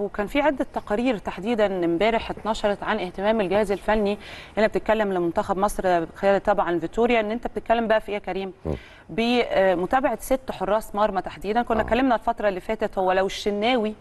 وكان في عدة تقارير تحديدا امبارح اتنشرت عن اهتمام الجهاز الفني هنا بتتكلم لمنتخب مصر خلال طبعا فيتوريا. إن أنت بتتكلم بقى في إيه يا كريم؟ بمتابعة ست حراس مرمى تحديدا. كنا اتكلمنا الفترة اللي فاتت هو لو الشناوي آه،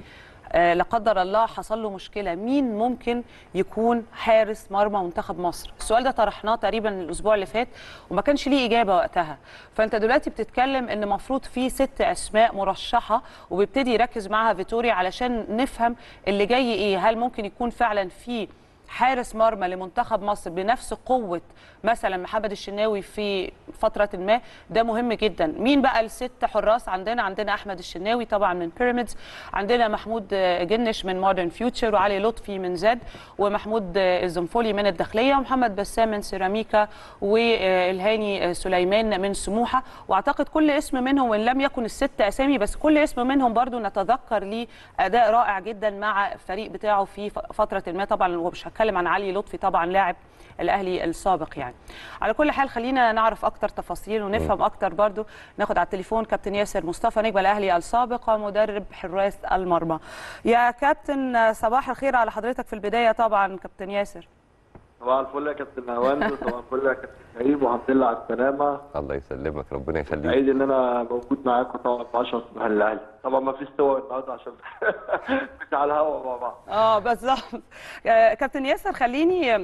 لا قدر الله حصل له مشكلة. مين ممكن يكون حارس مرمى منتخب مصر؟ السؤال ده طرحناه تقريبا الأسبوع اللي فات وما كانش ليه إجابة وقتها. فأنت دلوقتي بتتكلم إن المفروض في ست أسماء مرشحة وبيبتدي يركز معاها فيتوريا علشان نفهم اللي جاي إيه. هل ممكن يكون فعلا في حارس مرمى لمنتخب مصر بنفس قوة مثلا محمد الشناوي في فترة ما ده مهم جدا. مين بقى الست حراس؟ عندنا عندنا أحمد الشناوي طبعا من بيراميدز عندنا محمود جنش من مودرن فيوتشر وعلي لطفي من زد ومحمود الزنفولي من الداخلية ومحمد بسام من سيراميكا والهاني سليمان من سموحة. وأعتقد كل اسم منهم وإن لم يكن الست أسامي بس كل اسم منهم برضو نتذكر ليه أداء رائع جدا مع الفريق بتاعه في فترة ما طبعا ومش هتكلم عن علي لطفي طبعا لاعب الأهلي السابق يعني. على كل حال خلينا نعرف أكتر تفاصيل ونفهم أكتر برضو. ناخد على التليفون كابتن ياسر مصطفى نجم الأهلي السابق ومدرب حراس المرمى. يا كابتن صباح الخير على حضرتك في البداية طبعا كابتن ياسر. صباح الفل يا كابتن هواند وصباح الفل يا كابتن كريم والحمد لله على السلامة. الله يسلمك ربنا يخليك. سعيد إن أنا موجود معاكم طبعا في 10 صبح الأهلي. طبعا ما فيش صور النهارده عشان مش على الهوا مع بعض. آه بالظبط. آه، كابتن ياسر خليني آه،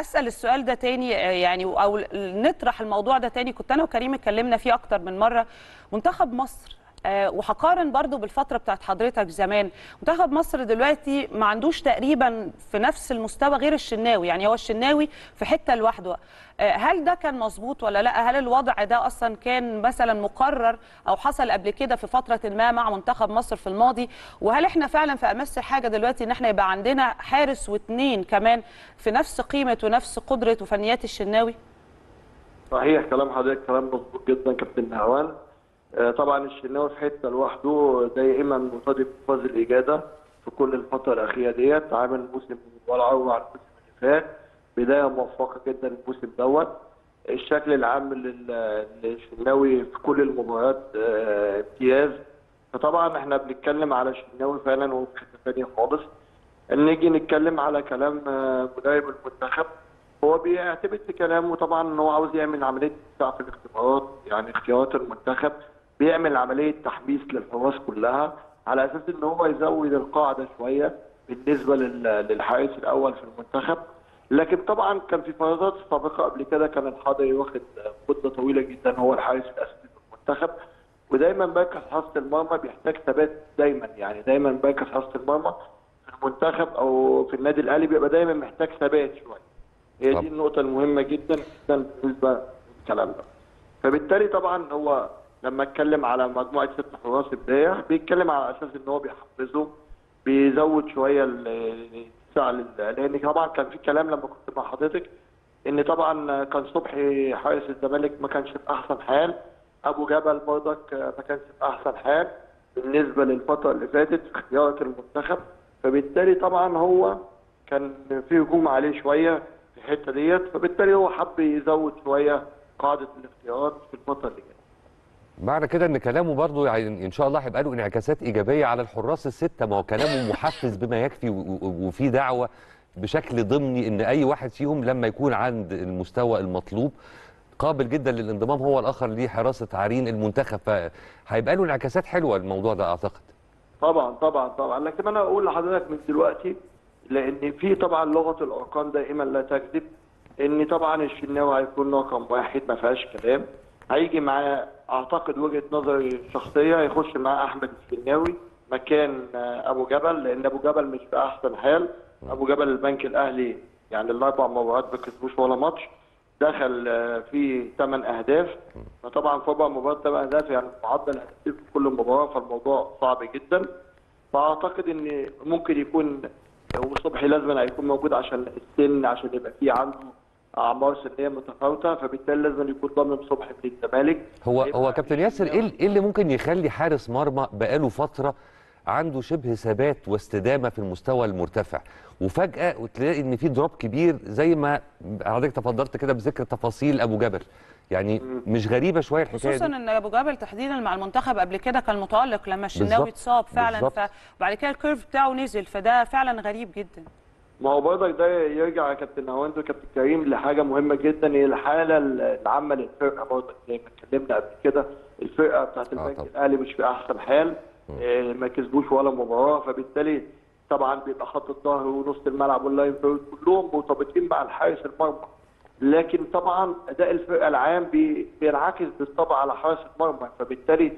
أسأل السؤال ده تاني آه، يعني أو نطرح الموضوع ده تاني. كنت أنا وكريم اتكلمنا فيه أكتر من مرة. منتخب مصر وهقارن برضو بالفترة بتاعت حضرتك زمان. منتخب مصر دلوقتي ما عندوش تقريبا في نفس المستوى غير الشناوي. يعني هو الشناوي في حتة لوحده. آه، هل ده كان مظبوط ولا لأ؟ هل الوضع ده أصلا كان مثلا مقرر أو حصل قبل كده في فترة ما مع منتخب مصر في الماضي؟ وهل إحنا فعلا في أمس حاجة دلوقتي إن إحنا يبقى عندنا حارس واثنين كمان في نفس قيمة ونفس قدرة وفنيات الشناوي؟ صحيح كلام حضرتك كلام مظبوط جدا كابتن هوان آه، طبعا الشناوي في حتة لوحده دائما مرتبط بفاز الإجادة في كل الفترة الأخيرة ديت عامل موسم ولعه على الموسم اللي فات بداية موفقة جدا الموسم دوت. الشكل العام لل- للشناوي في كل المباريات آه، امتياز. فطبعا إحنا بنتكلم على الشناوي فعلا وهو في حتة ثانية خالص. نيجي نتكلم على كلام آه، مدرب المنتخب. هو بيعتمد في كلامه طبعا إن هو عاوز يعمل عملية اتساع في الاختبارات يعني اختيارات المنتخب. بيعمل عملية تحميس للحراس كلها على أساس إن هو يزود القاعدة شوية بالنسبة لل- للحارس الأول في المنتخب لكن طبعا كان في فترات سابقة قبل كده كان الحضري واخد مدة طويلة جدا هو الحارس الأساسي في المنتخب ودايما مركز حراسة المرمى بيحتاج ثبات دايما يعني دايما مركز حراسة المرمى في المنتخب أو في النادي الأهلي بيبقى دايما محتاج ثبات شوية هي. دي النقطة المهمة جدا جدا بالنسبة للكلام ده. فبالتالي طبعا هو لما اتكلم على مجموعة ست حراس بداية بيتكلم على أساس إن هو بيحفزهم بيزود لل- لأن طبعا كان في كلام لما كنت مع حضرتك إن طبعا كان صبحي حارس الزمالك ما كانش في أحسن حال أبو جبل برضك ما كانش في أحسن حال بالنسبة للفترة اللي فاتت في اختيارات المنتخب فبالتالي طبعا هو كان في هجوم عليه شوية في الحتة ديت فبالتالي هو حب يزود شوية قاعدة الاختيارات في الفترة اللي جاية. معنى كده إن كلامه برضو يعني إن شاء الله هيبقى له انعكاسات إيجابية على الحراس الستة. ما هو كلامه محفز بما يكفي وفي دعوة بشكل ضمني إن أي واحد فيهم لما يكون عند المستوى المطلوب قابل جدا للانضمام هو الآخر لحراسة عرين المنتخب. فهيبقى له انعكاسات حلوة الموضوع ده أعتقد. طبعا طبعا طبعا. لكن أنا أقول لحضرتك من دلوقتي لأن في طبعا لغة الأرقام دائما لا تكذب إن طبعا الشناوي هيكون رقم واحد ما فيهاش كلام. هيجي معاه أعتقد وجهة نظري الشخصية هيخش معاه أحمد الشناوي مكان آه، أبو جبل لأن أبو جبل مش في احسن حال. أبو جبل البنك الأهلي يعني الأربع مباريات ما كسبوش ولا ماتش. دخل آه، في ثمان أهداف. فطبعا في أربع مباريات ثمان أهداف يعني معدل في كل مباراة فالموضوع صعب جدا. فأعتقد إن ممكن يكون وصبحي لازم هيكون موجود عشان السن عشان يبقى في عنده أعمار سنية متفاوتة فبالتالي لازم يكون ضامن صبحي من الزمالك. هو هيبقى هو كابتن ياسر إيه إيه اللي ممكن يخلي حارس مرمى بقاله فترة عنده شبه ثبات واستدامة في المستوى المرتفع؟ وفجأة وتلاقي إن في دروب كبير زي ما حضرتك تفضلت كده بذكر تفاصيل أبو جبل. يعني مش غريبة شوية الحكاية خصوصا إن أبو جبل تحديدا مع المنتخب قبل كده كان متألق لما الشناوي. اتصاب فعلا بالظبط. ف- وبعد كده ال curve بتاعه نزل فده فعلا غريب جدا. ما هو برضك ده يرجع يا كابتن هواند وكابتن كريم لحاجة مهمة جدا هي الحالة العامة للفرقة برضك زي ما اتكلمنا قبل كده الفرقة بتاعت آه البنك طبعا. الأهلي مش في أحسن حال آه، ما كسبوش ولا مباراة فبالتالي طبعا بيبقى خط الظهر ونص الملعب وال line forward كلهم مرتبطين مع الحارس المرمى. لكن طبعا أداء الفرقة العام بي- بينعكس بالطبع على حارس المرمى فبالتالي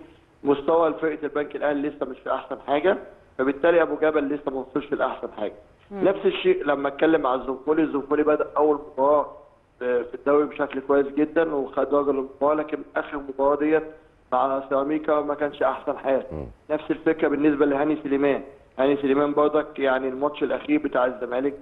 مستوى فرقة البنك الأهلي لسه مش في أحسن حاجة فبالتالي أبو جبل لسه ما وصلش لأحسن حاجة. نفس الشيء لما اتكلم على الزنفولي الزنفولي بدأ أول مباراة في الدوري بشكل كويس جدا وخد راجل المباراة لكن آخر مباراة ديت مع سيراميكا ما كانش أحسن حال نفس الفكرة بالنسبة لهاني سليمان. هاني سليمان برضك يعني الماتش الأخير بتاع الزمالك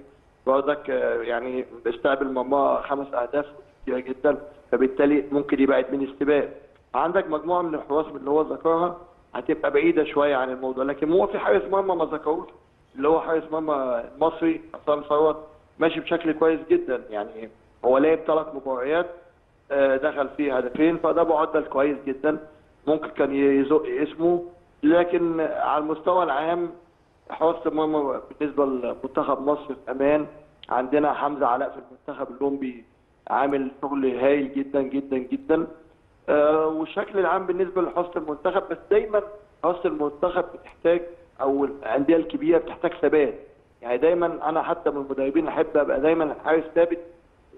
برضك آه، يعني استقبل مرمى خمس أهداف كتيرة جدا فبالتالي ممكن يبعد من السباق عندك مجموعة من الحراس اللي هو ذكرها هتبقى بعيدة شوية عن الموضوع لكن هو في حارس مرمى ما ذكروش. اللي هو حارس مرمى المصري عصام ثروت ماشي بشكل كويس جدا. يعني هو لعب ثلاث مباريات آه، دخل فيه هدفين فده معدل كويس جدا. ممكن كان يزق اسمه. لكن على المستوى العام حراسة المرمى بالنسبة لمنتخب مصر في أمان. عندنا حمزة علاء في المنتخب الاولمبي عامل شغل هايل جدا جدا جدا. آه، والشكل العام بالنسبة لحراسة المنتخب بس دايما حراسة المنتخب بتحتاج أو الأندية الكبيرة بتحتاج ثبات. يعني دايما أنا حتى من المدربين أحب أبقى دايما الحارس ثابت.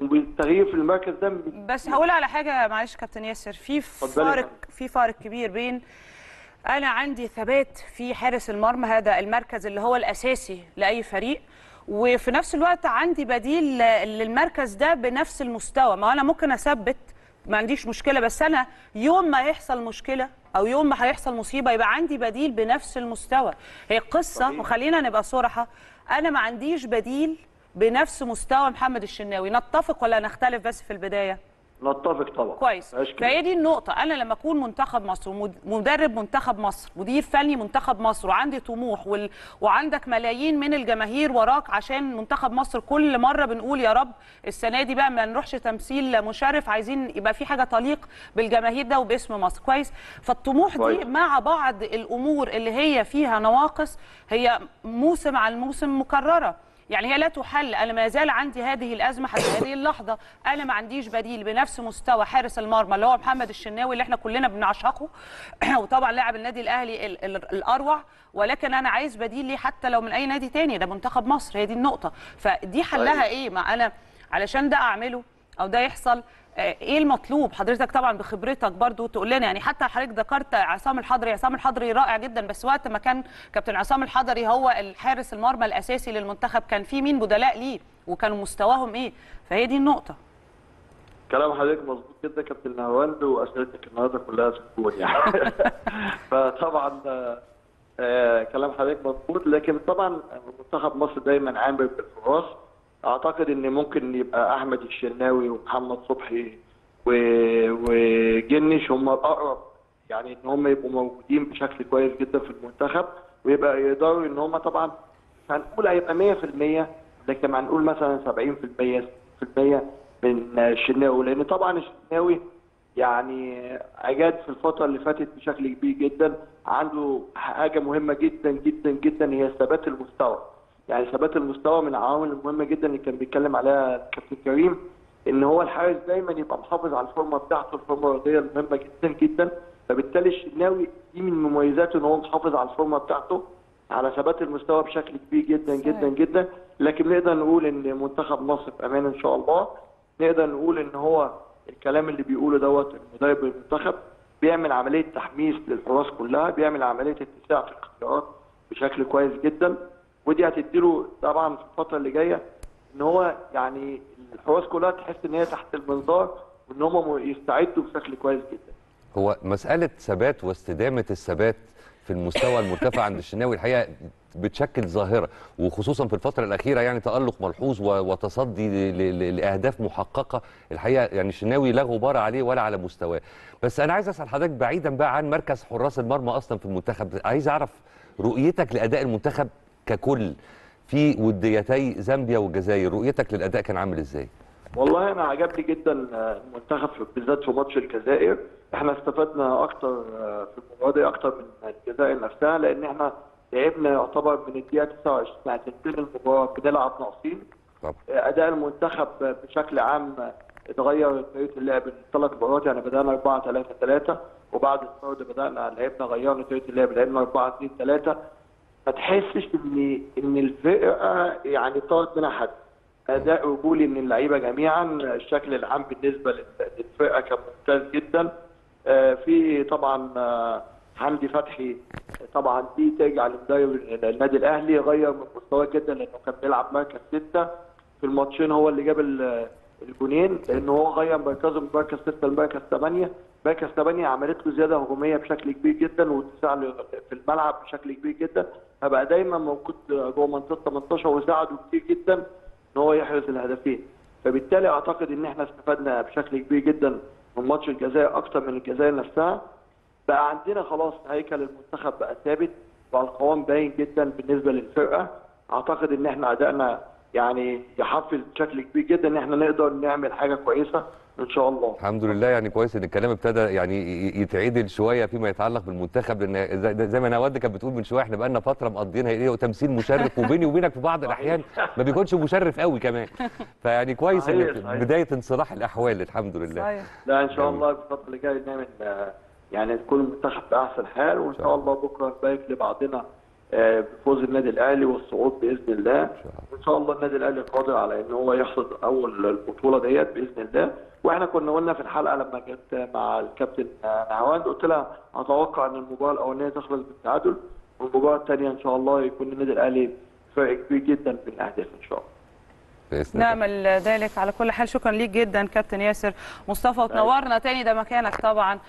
والتغيير في المركز ده بس هقول على حاجة معلش كابتن ياسر. في فارق. في فارق كبير بين أنا عندي ثبات في حارس المرمى هذا المركز اللي هو الأساسي لأي فريق وفي نفس الوقت عندي بديل للمركز ده بنفس المستوى. ما أنا ممكن أثبت ما عنديش مشكلة بس أنا يوم ما يحصل مشكلة أو يوم ما هيحصل مصيبة يبقى عندي بديل بنفس المستوى. هي قصة. وخلينا نبقى صراحة. أنا ما عنديش بديل بنفس مستوى محمد الشناوي. نتفق ولا نختلف بس في البداية؟ نتفق طبعا. كويس. فهي دي النقطة. أنا لما أكون منتخب مصر ومد- مدرب منتخب مصر مدير فني منتخب مصر وعندي طموح وال... وعندك ملايين من الجماهير وراك عشان منتخب مصر كل مرة بنقول يا رب السنة دي بقى ما نروحش تمثيل مشرف عايزين يبقى في حاجة تليق بالجماهير ده وباسم مصر. كويس؟ فالطموح دي كويس. مع بعض الأمور اللي هي فيها نواقص هي موسم على الموسم مكررة. يعني هي لا تحل. أنا ما زال عندي هذه الأزمة حتى هذه اللحظة. أنا ما عنديش بديل. بنفس مستوى حارس المرمى اللي هو محمد الشناوي اللي إحنا كلنا بنعشقه. وطبعا لاعب النادي الأهلي ال- ال- الأروع. ولكن أنا عايز بديل ليه حتى لو من أي نادي تاني. ده منتخب مصر. هي دي النقطة. فدي حلها طيب. إيه؟ ما أنا علشان ده أعمله أو ده يحصل آه، إيه المطلوب؟ حضرتك طبعا بخبرتك برضو تقول لنا يعني حتى حضرتك ذكرت عصام الحضري. عصام الحضري رائع جدا بس وقت ما كان كابتن عصام الحضري هو الحارس المرمى الأساسي للمنتخب كان في مين بدلاء ليه؟ وكانوا مستواهم إيه؟ فهي دي النقطة. كلام حضرتك مظبوط جدا كابتن نهاوند وأسئلتك النهارده كلها سكون يعني. فطبعا آه، آه، كلام حضرتك مظبوط لكن طبعا منتخب مصر دايما عامل بالفرص أعتقد إن ممكن يبقى أحمد الشناوي ومحمد صبحي وجنش هم الأقرب يعني إن هم يبقوا موجودين بشكل كويس جدا في المنتخب ويبقى يقدروا إن هم طبعا هنقول هيبقى 100% لكن هنقول مثلا 70% 60% من الشناوي لأن طبعا الشناوي يعني أجاد في الفترة اللي فاتت بشكل كبير جدا عنده حاجة مهمة جدا جدا جدا هي ثبات المستوى. يعني ثبات المستوى من العوامل المهمة جدا اللي كان بيتكلم عليها الكابتن كريم إن هو الحارس دايما يبقى محافظ على الفورمة بتاعته الفورمة الرياضية المهمة جدا جدا. فبالتالي الشناوي دي من مميزاته إن هو محافظ على الفورمة بتاعته على ثبات المستوى بشكل كبير جدا صحيح. جدا جدا. لكن نقدر نقول إن منتخب مصر في أمان إن شاء الله نقدر نقول إن هو الكلام اللي بيقوله دوت المدرب المنتخب بيعمل عملية تحميس للحراس كلها بيعمل عملية اتساع في الاختيارات بشكل كويس جدا. ودي هتديله طبعا في الفترة اللي جاية إن هو يعني الحراس كلها تحس إن هي تحت المنظار وإن هم يستعدوا بشكل كويس جدا. هو مسألة ثبات واستدامة الثبات في المستوى المرتفع عند الشناوي الحقيقة بتشكل ظاهرة وخصوصا في الفترة الأخيرة يعني تألق ملحوظ وتصدي ل- ل- لأهداف محققة الحقيقة يعني الشناوي لا غبار عليه ولا على مستواه. بس أنا عايز أسأل حضرتك بعيدا بقى عن مركز حراس المرمى أصلا في المنتخب عايز أعرف رؤيتك لأداء المنتخب ككل في وديتي زامبيا والجزائر رؤيتك للأداء كان عامل إزاي؟ والله أنا عجبني جدا آه، المنتخب بالذات في ماتش الجزائر. إحنا استفدنا أكتر آه، في المباراة دي أكتر من الجزائر نفسها لأن إحنا لعبنا يعتبر من الدقيقة 29 ساعه تنتهي المباراة بنلعب ناقصين. آه، أداء المنتخب بشكل عام اتغير طريقه اللعب الثلاث مباريات يعني بدأنا 4 3 3 وبعد الطرد بدأنا لعبنا غيرنا طريقه اللعب لعبنا 4 2 3 ما تحسش إن إن الفرقه يعني طارت منها حد. أداء رجولي من اللعيبة جميعا الشكل العام بالنسبة لل- للفرقه كان ممتاز جدا. آه، في طبعا آه، حمدي فتحي طبعا دي ترجع لمدرب النادي الأهلي غير من مستواه جدا لأنه كان بيلعب مركز ستة. في الماتشين هو اللي جاب ال- الجونين لأن هو غير مركزه من مركز ستة لمركز ثمانيه مركز ثمانيه عملت له زيادة هجومية بشكل كبير جدا واتساع في الملعب بشكل كبير جدا. فبقى دايما موجود جوه منطقة 18 وساعده كتير جدا إن هو يحرز الهدفين. فبالتالي أعتقد إن إحنا استفدنا بشكل كبير جدا من ماتش الجزائر أكتر من الجزائر نفسها. بقى عندنا خلاص هيكل المنتخب بقى ثابت بقى القوام باين جدا بالنسبة للفرقة. أعتقد إن إحنا أدائنا يعني يحفز بشكل كبير جدا إن إحنا نقدر نعمل حاجة كويسة. إن شاء الله. الحمد لله يعني كويس إن الكلام ابتدى يعني يتعدل شوية فيما يتعلق بالمنتخب لأن زي- زي ما نواد كانت بتقول من شوية إحنا بقالنا فترة مقضينها إيه وتمثيل مشرف وبيني وبينك في بعض الأحيان ما بيكونش مشرف قوي كمان. فيعني كويس صحيح، إن صحيح. بداية انصلاح الأحوال الحمد لله. صحيح. لا إن شاء. الله الفترة اللي جاية نعمل آه، يعني نكون المنتخب في أحسن حال وإن شاء الله. بكرة نبارك لبعضنا بفوز النادي الأهلي والصعود بإذن الله. وان شاء الله. النادي الأهلي قادر على إن هو يحصد أول البطولة ديت بإذن الله. وإحنا كنا قلنا في الحلقة لما جت مع الكابتن آه، نهاوند قلت لها أتوقع إن المباراة الأولانية تخلص بالتعادل والمباراة الثانية إن شاء الله يكون النادي الأهلي فرق كبير جدا في الأهداف إن شاء الله. بإذن الله. نعمل ذلك على كل حال. شكرا ليك جدا كابتن ياسر مصطفى. وتنورنا تاني ده مكانك طبعا.